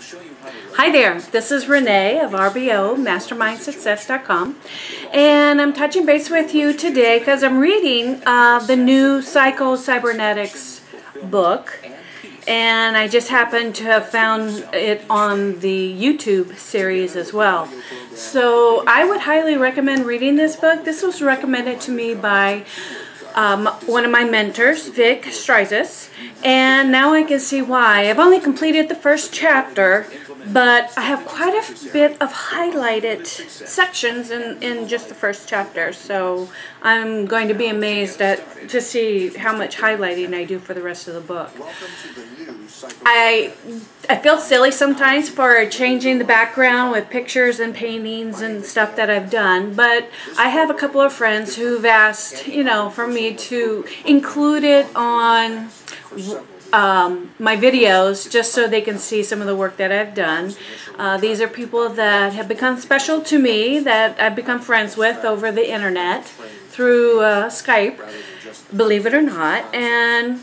Hi there, this is Renee of RBO, MastermindSuccess.com, and I'm touching base with you today because I'm reading uh, the new Psycho Cybernetics book, and I just happened to have found it on the YouTube series as well. So I would highly recommend reading this book. This was recommended to me by um, one of my mentors, Vick Strizheus, and now I can see why. I've only completed the first chapter, but I have quite a bit of highlighted sections in, in just the first chapter, so I'm going to be amazed at to see how much highlighting I do for the rest of the book. I I feel silly sometimes for changing the background with pictures and paintings and stuff that I've done, but I have a couple of friends who've asked, you know, for me to include it on um, my videos just so they can see some of the work that I've done. Uh, these are people that have become special to me, that I've become friends with over the internet through uh, Skype, believe it or not, and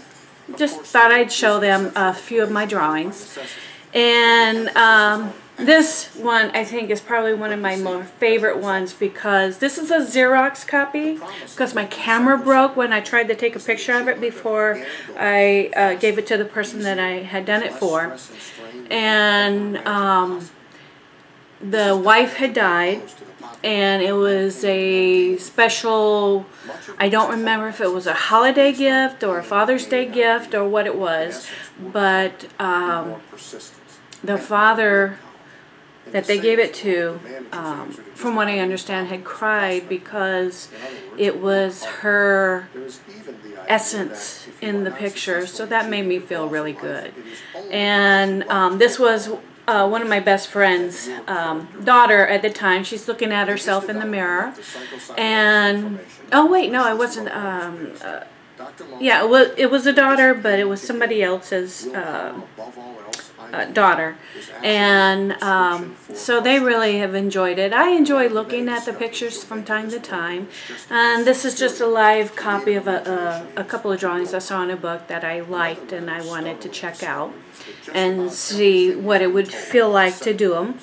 just thought I'd show them a few of my drawings. And um, this one I think is probably one of my more favorite ones because this is a Xerox copy because my camera broke when I tried to take a picture of it before I uh, gave it to the person that I had done it for. And um, the wife had died and it was a special I don't remember if it was a holiday gift or a Father's Day gift or what it was but um, the father that they gave it to um, from what I understand had cried because it was her essence in the picture. So that made me feel really good. And um, this was uh, one of my best friends' um, daughter at the time. She's looking at herself in the mirror, and oh wait, no, I wasn't. Um, uh, yeah, it was it was a daughter, but it was somebody else's uh, uh, daughter, and um, so they really have enjoyed it. I enjoy looking at the pictures from time to time, and this is just a live copy of a, a, a couple of drawings I saw in a book that I liked and I wanted to check out and see what it would feel like to do them.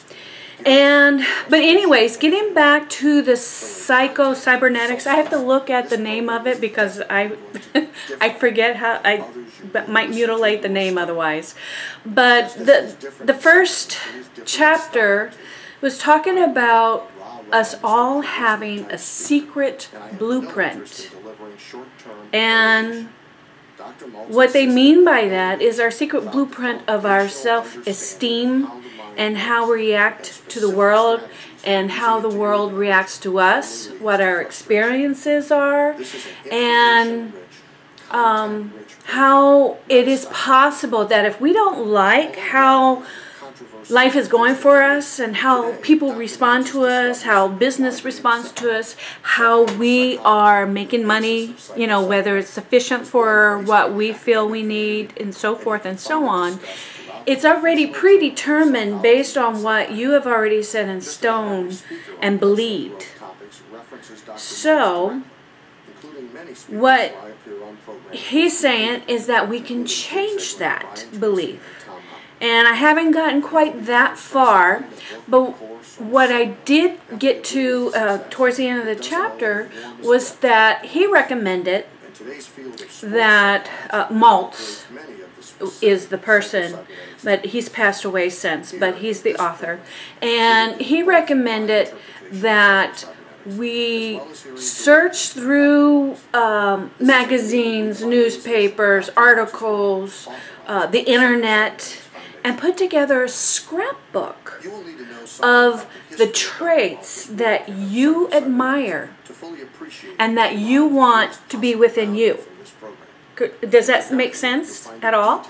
And, but anyways, getting back to the psycho cybernetics, I have to look at the name of it because I, I forget how, I might mutilate the name otherwise. But the, the first chapter was talking about us all having a secret blueprint. And what they mean by that is our secret blueprint of our self-esteem and how we react to the world and how the world reacts to us, what our experiences are, and um, how it is possible that if we don't like how life is going for us and how people respond to us, how business responds to us, how we are making money, you know, whether it's sufficient for what we feel we need and so forth and so on, it's already predetermined based on what you have already set in stone and believed. So, what he's saying is that we can change that belief. And I haven't gotten quite that far, but what I did get to uh, towards the end of the chapter was that he recommended that uh, Maltz is the person, but he's passed away since, but he's the author. And he recommended that we search through um, magazines, newspapers, articles, uh, the internet, and put together a scrapbook of the traits that you admire and that you want to be within you. Does that make sense at all?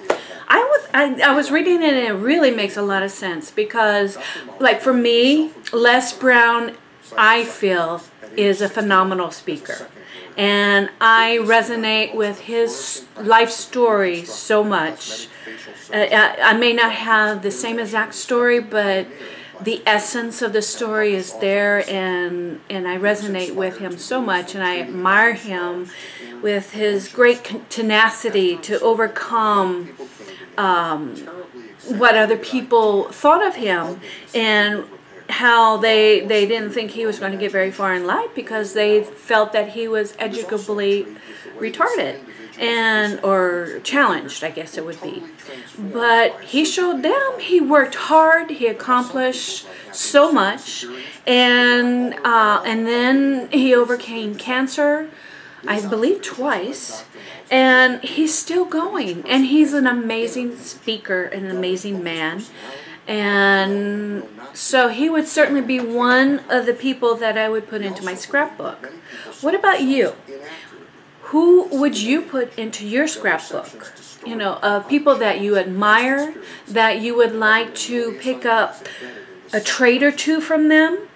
I was I, I was reading it and it really makes a lot of sense because like for me, Les Brown I feel is a phenomenal speaker. And I resonate with his life story so much. Uh, I, I may not have the same exact story, but the essence of the story is there and and I resonate with him so much and I admire him with his great tenacity to overcome um, what other people thought of him and how they they didn't think he was going to get very far in life because they felt that he was educably retarded and or challenged I guess it would be. But he showed them he worked hard he accomplished so much and uh, and then he overcame cancer I believe twice and he's still going. And he's an amazing speaker an amazing man and so he would certainly be one of the people that I would put into my scrapbook. What about you? Who would you put into your scrapbook? You know, uh, people that you admire, that you would like to pick up a trait or two from them?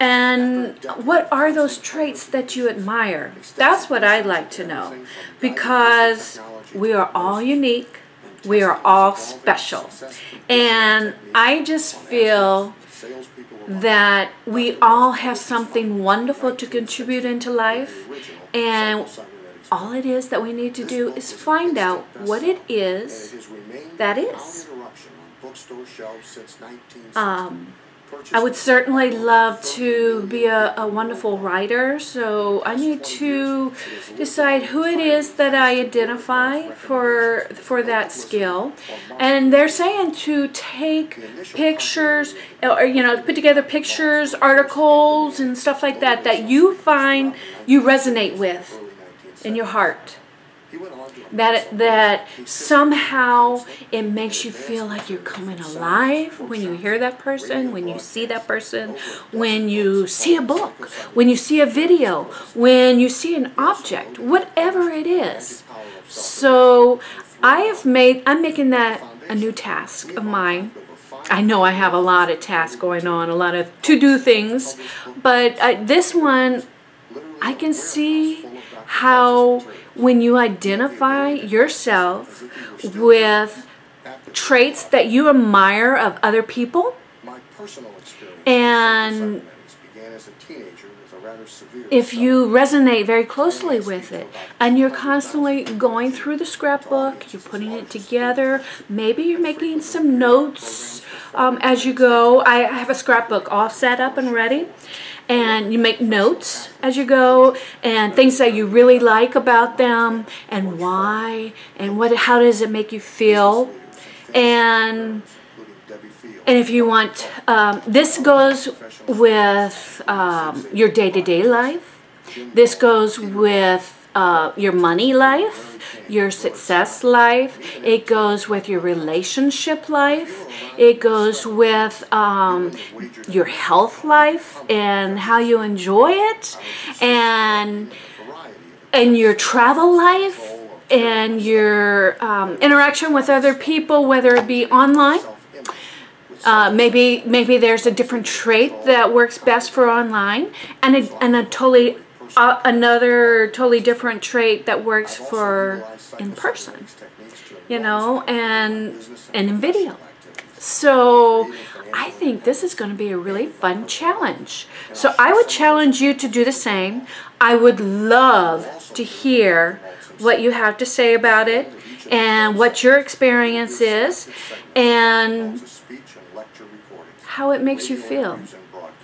And what are those traits that you admire? That's what I'd like to know. Because we are all unique. We are all special. And I just feel that we all have something wonderful to contribute into life. And all it is that we need to do is find out what it is that is. Um, I would certainly love to be a, a, wonderful writer, so I need to decide who it is that I identify for for that skill. And they're saying to take pictures, or you know, put together pictures, articles, and stuff like that that you find you resonate with in your heart that that somehow it makes you feel like you're coming alive when you hear that person, when you see that person, when you see a book, when you see a video, when you see an object, whatever it is. So I have made I'm making that a new task of mine. I know I have a lot of tasks going on, a lot of to-do things, but uh, this one I can see how when you identify yourself with traits that you admire of other people. And if you resonate very closely with it and you're constantly going through the scrapbook, you're putting it together, maybe you're making some notes um, as you go. I have a scrapbook all set up and ready and you make notes as you go and things that you really like about them and why and what how does it make you feel? And and if you want um, this goes with um, your day-to-day -day life. This goes with uh, your money life your success life. It goes with your relationship life. It goes with um, your health life and how you enjoy it, and and your travel life and your um, interaction with other people, whether it be online. Uh, maybe maybe there's a different trait that works best for online and a, and a totally uh, another totally different trait that works for in person, you know, and, and in video. So I think this is going to be a really fun challenge. So I would challenge you to do the same. I would love to hear what you have to say about it and what your experience is and how it makes you feel.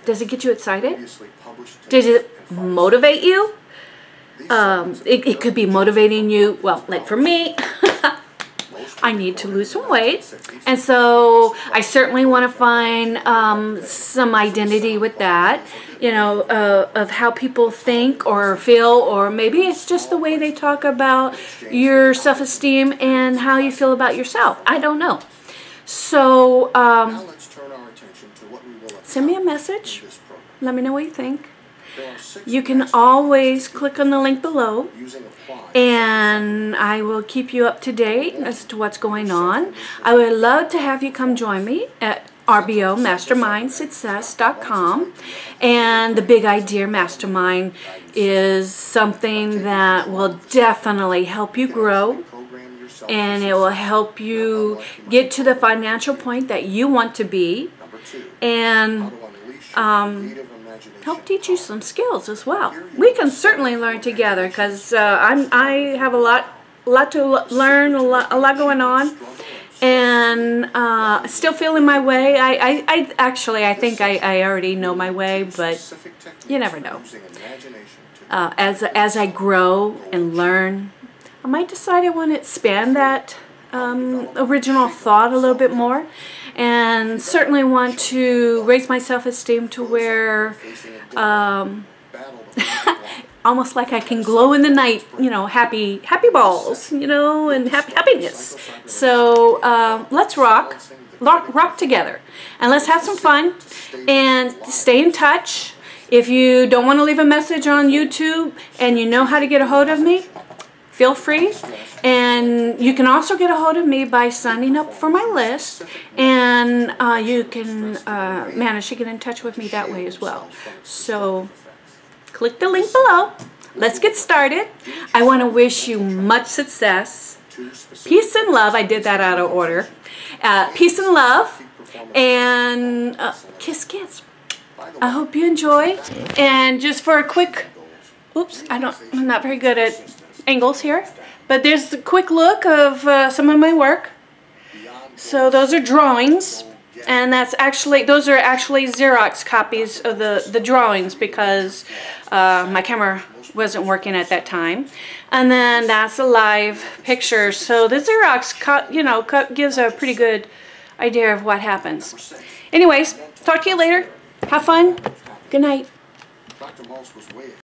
Does it get you excited? Does it motivate you? Um, it, it could be motivating you. Well, like for me, I need to lose some weight. And so I certainly want to find um, some identity with that, you know, uh, of how people think or feel, or maybe it's just the way they talk about your self esteem and how you feel about yourself. I don't know. So um, send me a message. Let me know what you think. You can always click on the link below and I will keep you up to date as to what's going on. I would love to have you come join me at RBO Mastermindsuccess.com and the Big Idea Mastermind is something that will definitely help you grow and it will help you get to the financial point that you want to be and um, help teach you some skills as well. We can certainly learn together because uh, I have a lot lot to learn, a lot, a lot going on, and uh, still feeling my way. I, I, I actually, I think I, I already know my way, but you never know. Uh, as, as I grow and learn, I might decide I want to expand that um, original thought a little bit more and certainly want to raise my self-esteem to where um, almost like I can glow in the night, you know, happy happy balls, you know, and happy happiness. So uh, let's rock, rock, rock together, and let's have some fun, and stay in touch. If you don't want to leave a message on YouTube and you know how to get a hold of me, feel free. And you can also get a hold of me by signing up for my list, and uh, you can uh, manage to get in touch with me that way as well. So click the link below. Let's get started. I want to wish you much success, peace and love. I did that out of order. Uh, peace and love, and uh, kiss, kids. I hope you enjoy. And just for a quick, oops, I don't, I'm not very good at angles here, but there's a quick look of uh, some of my work. So those are drawings, and that's actually, those are actually Xerox copies of the, the drawings because uh, my camera wasn't working at that time. And then that's a live picture. So the Xerox, cut, you know, cut, gives a pretty good idea of what happens. Anyways, talk to you later. Have fun. Good night.